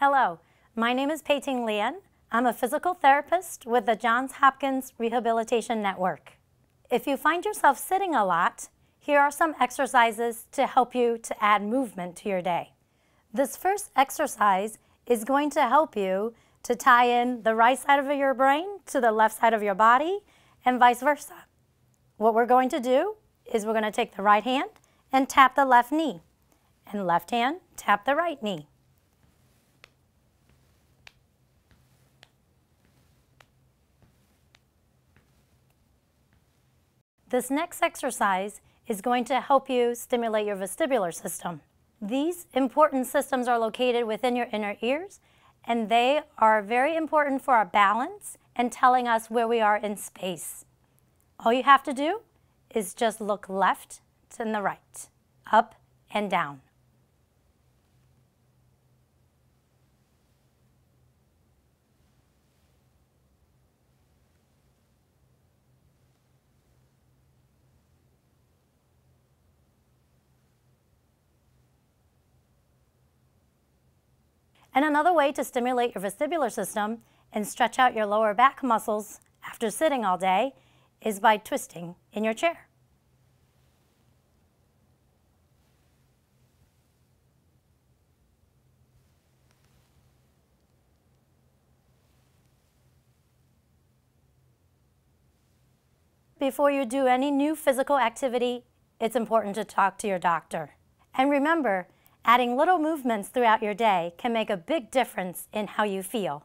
Hello, my name is Peiting Lien. I'm a physical therapist with the Johns Hopkins Rehabilitation Network. If you find yourself sitting a lot, here are some exercises to help you to add movement to your day. This first exercise is going to help you to tie in the right side of your brain to the left side of your body and vice versa. What we're going to do is we're going to take the right hand and tap the left knee and left hand tap the right knee. This next exercise is going to help you stimulate your vestibular system. These important systems are located within your inner ears and they are very important for our balance and telling us where we are in space. All you have to do is just look left to the right, up and down. And another way to stimulate your vestibular system and stretch out your lower back muscles after sitting all day is by twisting in your chair. Before you do any new physical activity, it's important to talk to your doctor. And remember, Adding little movements throughout your day can make a big difference in how you feel.